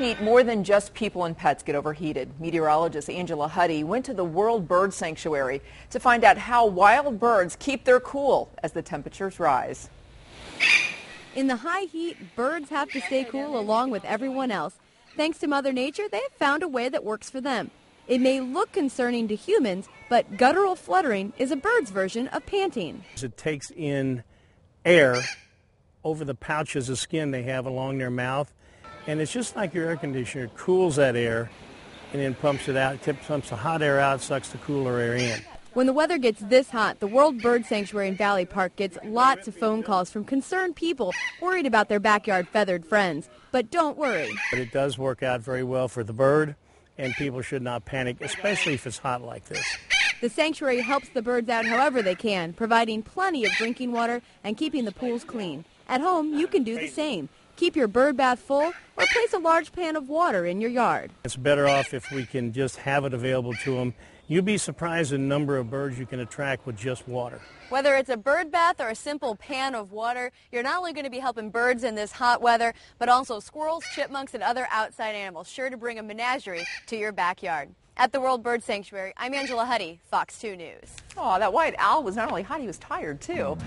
heat, more than just people and pets get overheated. Meteorologist Angela Hutti went to the World Bird Sanctuary to find out how wild birds keep their cool as the temperatures rise. In the high heat, birds have to stay cool along with everyone else. Thanks to Mother Nature, they have found a way that works for them. It may look concerning to humans, but guttural fluttering is a bird's version of panting. It takes in air over the pouches of skin they have along their mouth, and it's just like your air conditioner. It cools that air and then pumps it out. It pumps the hot air out, sucks the cooler air in. When the weather gets this hot, the World Bird Sanctuary in Valley Park gets lots of phone calls from concerned people worried about their backyard feathered friends. But don't worry. But it does work out very well for the bird, and people should not panic, especially if it's hot like this. The sanctuary helps the birds out however they can, providing plenty of drinking water and keeping the pools clean. At home, you can do the same. Keep your bird bath full or place a large pan of water in your yard. It's better off if we can just have it available to them. You'd be surprised the number of birds you can attract with just water. Whether it's a bird bath or a simple pan of water, you're not only going to be helping birds in this hot weather, but also squirrels, chipmunks, and other outside animals, sure to bring a menagerie to your backyard. At the World Bird Sanctuary, I'm Angela Hutti, Fox 2 News. Oh, that white owl was not only hot, he was tired too.